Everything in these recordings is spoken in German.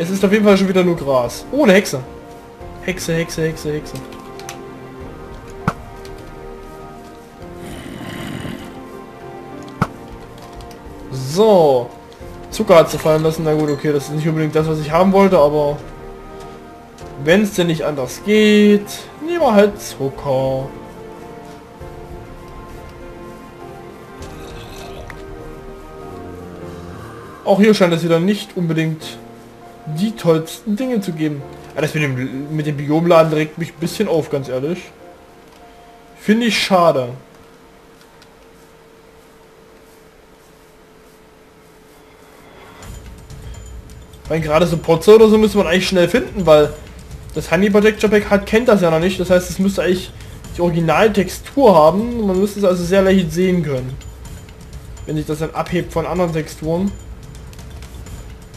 Es ist auf jeden Fall schon wieder nur Gras. Oh, eine Hexe. Hexe, Hexe, Hexe, Hexe. So. Zucker hat sie fallen lassen. Na gut, okay, das ist nicht unbedingt das, was ich haben wollte, aber wenn es denn nicht anders geht, nehmen wir halt Zucker. Auch hier scheint es wieder nicht unbedingt die tollsten Dinge zu geben. Ja, das mit dem, mit dem Biomladen regt mich ein bisschen auf, ganz ehrlich. Finde ich schade. Weil gerade so Potze oder so müsste man eigentlich schnell finden, weil das Honey Protector Pack hat, kennt das ja noch nicht. Das heißt, es müsste eigentlich die Originaltextur haben. Man müsste es also sehr leicht sehen können. Wenn sich das dann abhebt von anderen Texturen.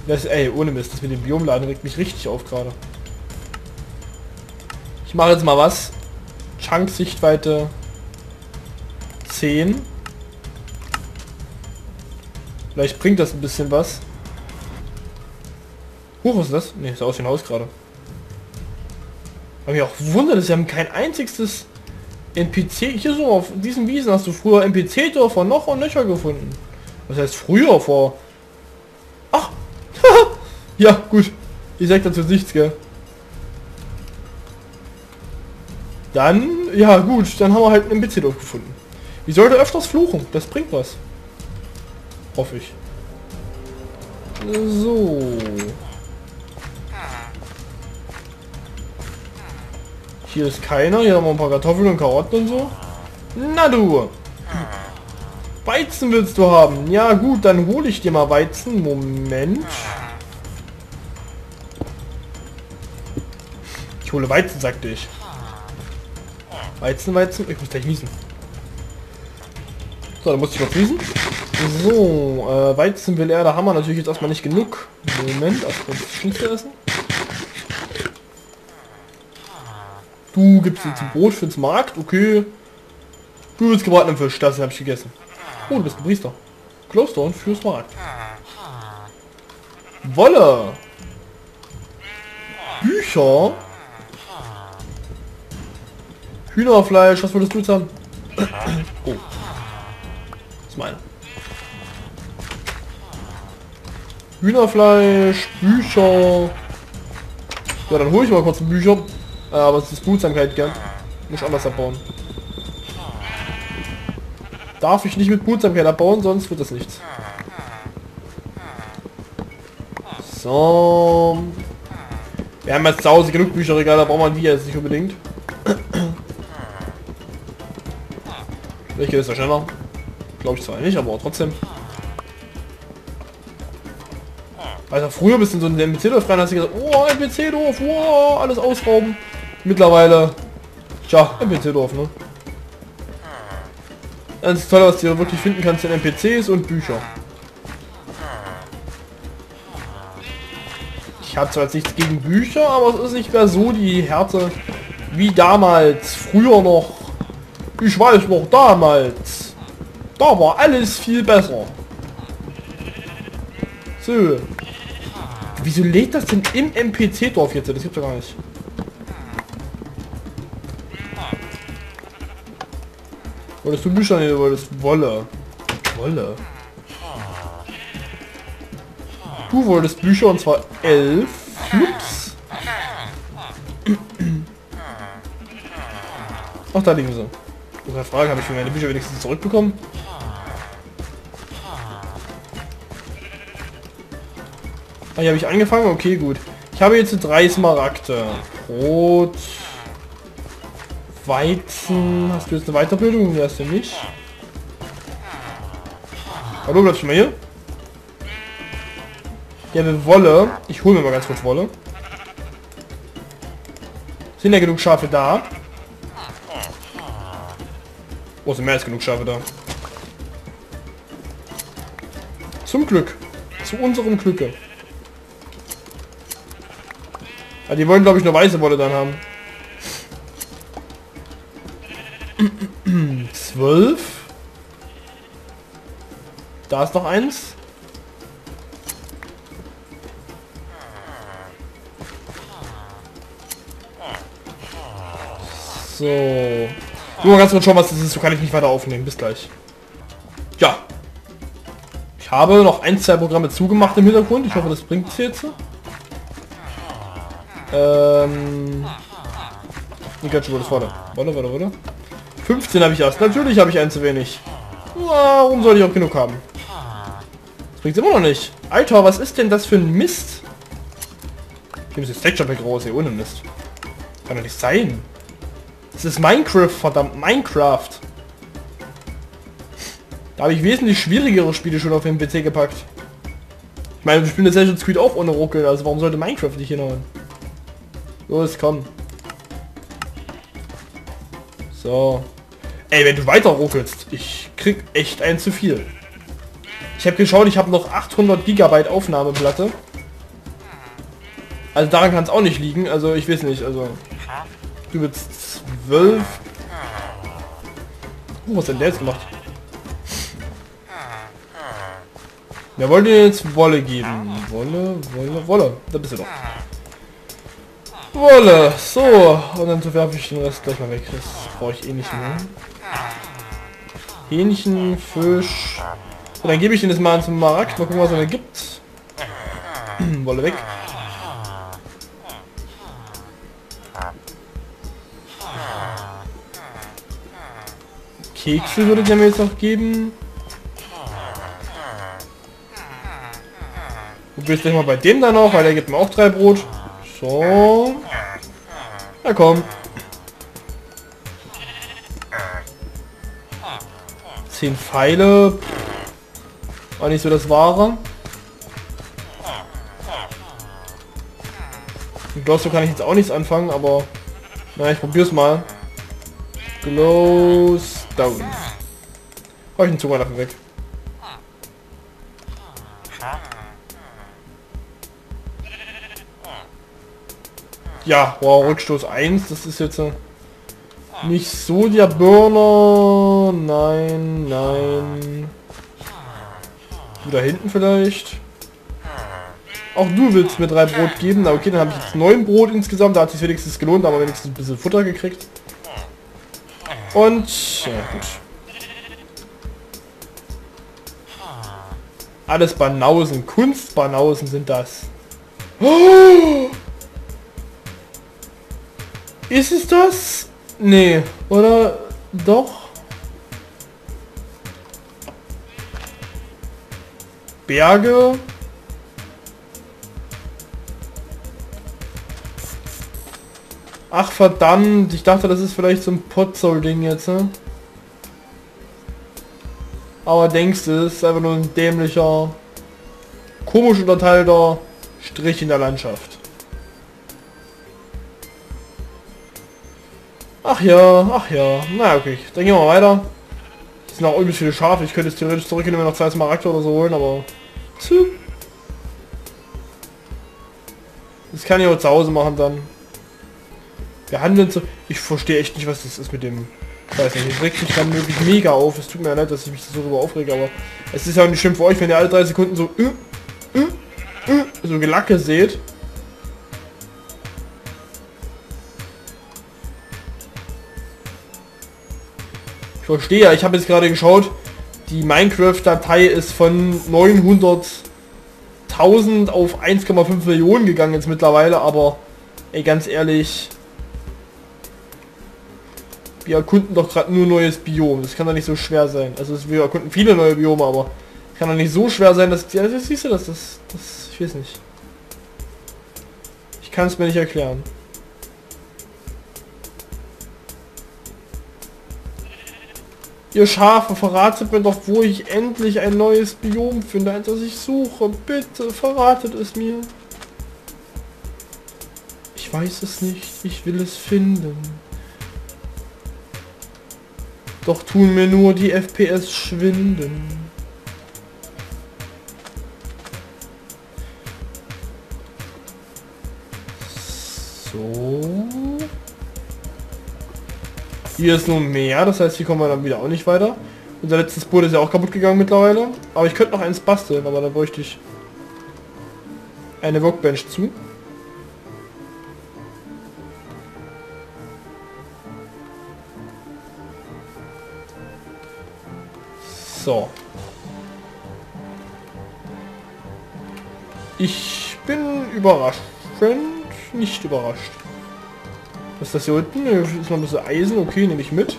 Das, ey, ohne Mist, das mit dem Biomladen regt mich richtig auf gerade. Ich mache jetzt mal was. Chunk Sichtweite 10. Vielleicht bringt das ein bisschen was. Huch, was ist das? Ne, ist aus dem Haus gerade. Aber mich auch wundert, sie haben kein einziges NPC. Hier so auf diesen Wiesen hast du früher NPC-Dörfer noch und nöcher gefunden. Was heißt früher vor? Ja, gut. Ich sag dazu nichts, gell? Dann, ja gut, dann haben wir halt einen NPC-Dorf gefunden. Ich sollte öfters fluchen, das bringt was. Hoffe ich. So. Hier ist keiner. Hier haben wir ein paar Kartoffeln und Karotten und so. Na du. Weizen willst du haben? Ja gut, dann hole ich dir mal Weizen. Moment. Hole Weizen, sagte ich. Weizen, Weizen. Ich muss gleich wiesen. So, dann muss ich noch wiesen. So, äh, Weizen will er. Da haben wir natürlich jetzt erstmal nicht genug. Moment, erstmal das Schnitzel essen. Du gibst jetzt ein Brot fürs Markt, okay. Du willst gebratenen Fisch, das habe ich gegessen. Oh, du bist ein Priester. Glowstone fürs Markt. Wolle. Bücher. Hühnerfleisch, was würdest du jetzt haben? oh. Das ist meine. Hühnerfleisch, Bücher. Ja, dann hole ich mal kurz Bücher. Äh, aber es ist Behutsamkeit, gell? Muss anders abbauen. Darf ich nicht mit Behutsamkeit abbauen, sonst wird das nichts. So. Wir haben jetzt zu Hause genug Bücherregal, da brauchen wir die jetzt nicht unbedingt. Welche ist da schneller? Glaube ich zwar nicht, aber trotzdem. Also früher bist du in so ein NPC-Dorf rein, hast du gesagt, oh, NPC-Dorf, wow, alles ausrauben. Mittlerweile, tja, NPC-Dorf, ne? Das Tolle, was du hier wirklich finden kannst, sind NPCs und Bücher. Ich habe zwar jetzt nichts gegen Bücher, aber es ist nicht mehr so die Härte wie damals, früher noch. Ich weiß noch damals. Da war alles viel besser. So. Wieso lädt das denn im NPC-Dorf jetzt? Das gibt's ja gar nicht. Wolltest du Bücher? Du wolltest Wolle. Wolle. Du wolltest Bücher und zwar elf. Ups. Ach, da liegen sie. Eine Frage, habe ich für meine Bücher wenigstens zurückbekommen? Ah, hier habe ich angefangen? Okay, gut. Ich habe jetzt drei Smaragde. Rot. Weizen. Hast du jetzt eine Weiterbildung? Nee, hast du nicht. Hallo, bleibst du mal hier? Ja, wir Wolle. Ich hole mir mal ganz kurz Wolle. Sind ja genug Schafe da? Oh, sind mehr als genug Schafe da. Zum Glück. Zu unserem Glücke. Ja, die wollen, glaube ich, nur weiße Wolle dann haben. Zwölf. Da ist noch eins. So. Nur mal ganz kurz schauen, was das ist. So kann ich nicht weiter aufnehmen. Bis gleich. Ja. Ich habe noch ein, zwei Programme zugemacht im Hintergrund. Ich hoffe, das bringt es jetzt. Ähm... Pikachu wurde vorne. Warte, warte, warte. 15 habe ich erst. Natürlich habe ich einen zu wenig. Warum soll ich auch genug haben? Das bringt immer noch nicht. Alter, was ist denn das für ein Mist? Ich nehme jetzt Texture Pack raus, hier ohne Mist. Kann doch nicht sein. Das ist Minecraft, verdammt, Minecraft. Da habe ich wesentlich schwierigere Spiele schon auf den PC gepackt. Ich meine, wir spielen Assassin's Creed auch ohne Ruckeln, also warum sollte Minecraft nicht hinhauen? Los, komm. So. Ey, wenn du weiter ruckelst, ich krieg echt ein zu viel. Ich habe geschaut, ich habe noch 800 Gigabyte Aufnahmeplatte. Also daran kann es auch nicht liegen. Also ich weiß nicht. Also du bist 12. Oh, was hat der jetzt gemacht? Wer wollte jetzt Wolle geben? Wolle, Wolle, Wolle. Da bist du doch. Wolle. So. Und dann werfe ich den Rest gleich mal weg. Das brauche ich eh nicht mehr. Hähnchen, Fisch. So, dann gebe ich den jetzt mal zum Markt. Mal gucken, was er mir gibt. Wolle weg. Kekse würde der mir jetzt noch geben. Probier es gleich mal bei dem dann noch, weil der gibt mir auch drei Brot. So. Na komm. Zehn Pfeile. War nicht so das Wahre. Mit Glosso kann ich jetzt auch nichts anfangen, aber... Na, ich probier's mal. Glowstone. Hau ich den Zucker dafür weg. Ja, wow, Rückstoß 1, das ist jetzt nicht so der Burner. Nein, nein. Du da hinten vielleicht. Auch du willst mir drei Brot geben. Na okay, dann habe ich jetzt neun Brot insgesamt. Da hat sich wenigstens gelohnt, aber wenigstens ein bisschen Futter gekriegt. Und ja gut. Alles Banausen, Kunstbanausen sind das. Oh! Ist es das? Nee, oder doch? Berge. Ach verdammt, ich dachte, das ist vielleicht so ein Potzol-Ding jetzt, ne? Aber denkst du, es ist einfach nur ein dämlicher, komisch unterteilter Strich in der Landschaft. Ach ja, ach ja. Na okay, dann gehen wir weiter. Es sind auch übelst viele Schafe. Ich könnte es theoretisch zurückgehen und mir noch zwei Smaragde oder so holen, aber... Das kann ich auch zu Hause machen dann. Wir handeln so... Ich verstehe echt nicht, was das ist mit dem... Ich weiß nicht, es regt mich dann wirklich mega auf. Es tut mir leid, dass ich mich so darüber aufrege, aber... Es ist ja auch nicht schlimm für euch, wenn ihr alle drei Sekunden so... Äh, äh, äh, so Gelacke seht. Ich verstehe ja, ich habe jetzt gerade geschaut, die Minecraft-Datei ist von 900.000 auf 1,5 Millionen gegangen jetzt mittlerweile, aber ey, ganz ehrlich, wir erkunden doch gerade nur neues Biom. Das kann doch nicht so schwer sein. Also wir erkunden viele neue Biome, aber kann doch nicht so schwer sein, dass... Ja, das siehst du, das, das, das... Ich weiß nicht. Ich kann es mir nicht erklären. Ihr Schafe, verratet mir doch, wo ich endlich ein neues Biom finde, als das ich suche. Bitte, verratet es mir. Ich weiß es nicht. Ich will es finden. Doch tun mir nur die FPS schwinden. So. Hier ist nur mehr, das heißt, hier kommen wir dann wieder auch nicht weiter. Unser letztes Boot ist ja auch kaputt gegangen mittlerweile. Aber ich könnte noch eins basteln, aber da bräuchte ich eine Workbench zu. So. Ich bin überrascht. Nicht überrascht. Was ist das hier unten? Hier ist noch ein bisschen Eisen. Okay, nehme ich mit.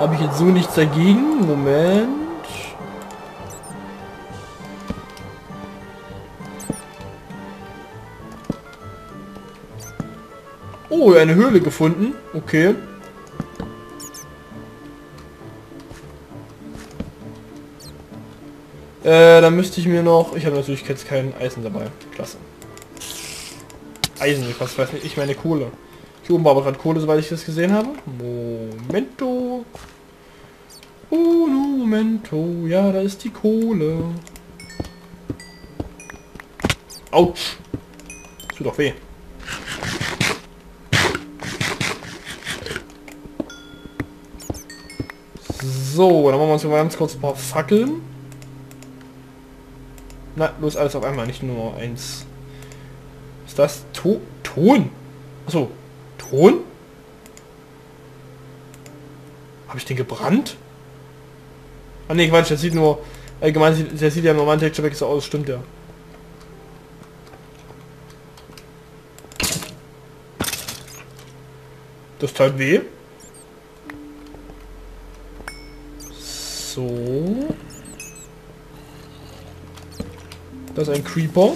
Habe ich jetzt so nichts dagegen. Moment. Oh, eine Höhle gefunden. Okay. Äh, dann müsste ich mir noch... Ich habe natürlich jetzt kein Eisen dabei. Klasse. Eisen, was weiß nicht. Ich meine Kohle. Hier oben war aber gerade Kohle, soweit ich das gesehen habe. Momento. Oh, Momento. Ja, da ist die Kohle. Autsch. Tut doch weh. So, dann machen wir uns mal ganz kurz ein paar Fackeln. Na, los alles auf einmal, nicht nur eins. Ist das to Ton? Achso, Ton? Habe ich den gebrannt? Ah ne, Quatsch, der sieht nur... Allgemein, der sieht ja im normalen Texture Pack so aus, stimmt ja. Das tat weh. So. Das ist ein Creeper.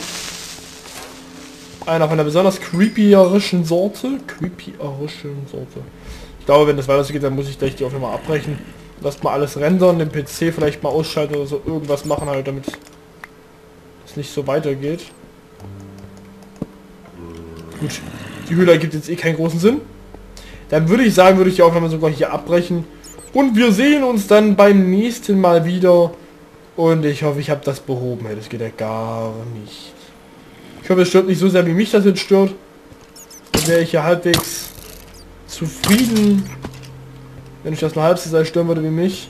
Einer von der besonders creepierischen Sorte. Creepierischen Sorte. Ich glaube, wenn das weiter so geht, dann muss ich gleich die Aufnahme abbrechen. Lasst mal alles rendern, den PC vielleicht mal ausschalten oder so irgendwas machen halt, damit es nicht so weitergeht. Gut, die Höhle ergibt jetzt eh keinen großen Sinn. Dann würde ich sagen, würde ich die Aufnahme sogar hier abbrechen. Und wir sehen uns dann beim nächsten Mal wieder. Und ich hoffe, ich habe das behoben. Das geht ja gar nicht. Ich hoffe, es stört nicht so sehr, wie mich das jetzt stört. Dann wäre ich ja halbwegs zufrieden, wenn ich das nur halb so sehr stören würde wie mich.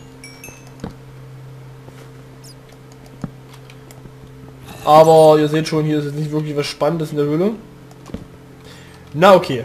Aber ihr seht schon, hier ist jetzt nicht wirklich was Spannendes in der Höhle. Na okay.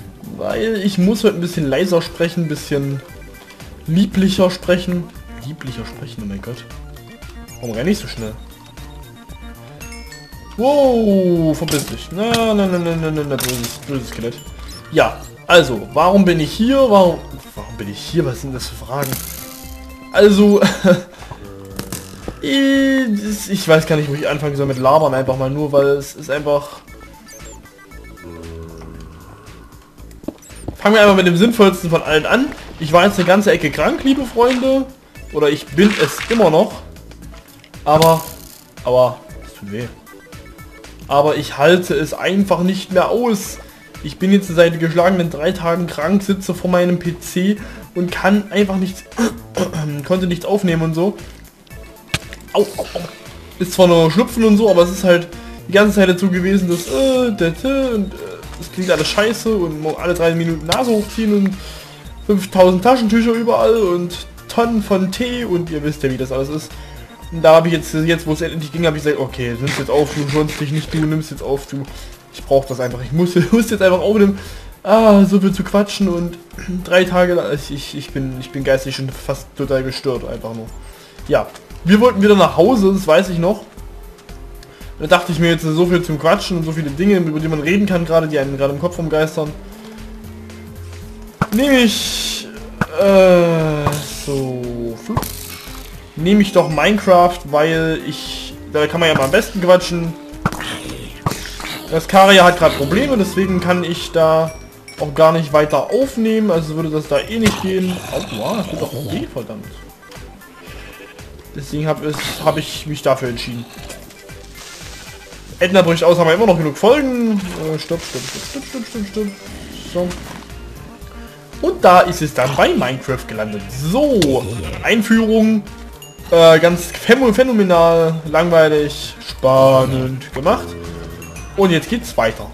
weil ich muss heute ein bisschen leiser sprechen, ein bisschen lieblicher sprechen. Lieblicher sprechen, oh mein Gott. Warum renne ich so schnell? Wow, verpiss dich. Na, na, na, na, na, na, na, böses, böses Skelett. Ja, also, warum bin ich hier? Warum, warum bin ich hier? Was sind das für Fragen? Also, ich weiß gar nicht, wo ich anfangen soll mit Labern, einfach mal nur, weil es ist einfach Fangen wir einfach mit dem sinnvollsten von allen an. Ich war jetzt eine ganze Ecke krank, liebe Freunde. Oder ich bin es immer noch. Aber, aber, es tut weh. Aber ich halte es einfach nicht mehr aus. Ich bin jetzt seit geschlagenen drei Tagen krank, sitze vor meinem PC und kann einfach nichts, konnte nichts aufnehmen und so. Au, au, au. Ist zwar nur Schlupfen und so, aber es ist halt die ganze Zeit dazu gewesen, dass äh, dette, und äh, das klingt alles scheiße und alle drei Minuten Nase hochziehen und 5000 Taschentücher überall und Tonnen von Tee und ihr wisst ja, wie das alles ist. Und da habe ich jetzt, jetzt wo es endlich ging, habe ich gesagt, okay, nimmst jetzt auf, du schonst dich nicht, du nimmst jetzt auf, du. Ich brauche das einfach. Ich muss, muss jetzt einfach aufnehmen, ah, so viel zu quatschen und drei Tage lang, ich, ich, bin, ich bin geistig schon fast total gestört, einfach nur. Ja, wir wollten wieder nach Hause, das weiß ich noch. Da dachte ich mir jetzt so viel zum Quatschen und so viele Dinge, über die man reden kann, gerade die einen gerade im Kopf umgeistern. Nehme ich äh, so nehme ich doch Minecraft, weil ich da kann man ja mal am besten quatschen. Das Karia hat gerade Probleme, deswegen kann ich da auch gar nicht weiter aufnehmen, also würde das da eh nicht gehen. Oh, wow, das tut doch weh, verdammt. Deswegen habe hab ich mich dafür entschieden. Edna bricht aus, haben wir immer noch genug Folgen. Äh, stopp, stopp, stopp, stopp, stopp, stopp, stopp. So. Und da ist es dann bei Minecraft gelandet. So, Einführung, äh, ganz phänomenal, langweilig, spannend gemacht. Und jetzt geht's weiter.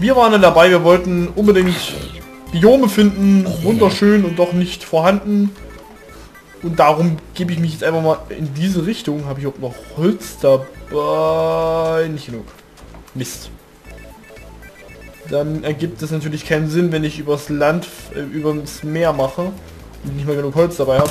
Wir waren dann dabei, wir wollten unbedingt Biome finden, wunderschön und doch nicht vorhanden. Und darum gebe ich mich jetzt einfach mal in diese Richtung. Habe ich auch noch Holz dabei? Nicht genug. Mist. Dann ergibt es natürlich keinen Sinn, wenn ich übers Land, äh, übers Meer mache und nicht mehr genug Holz dabei habe.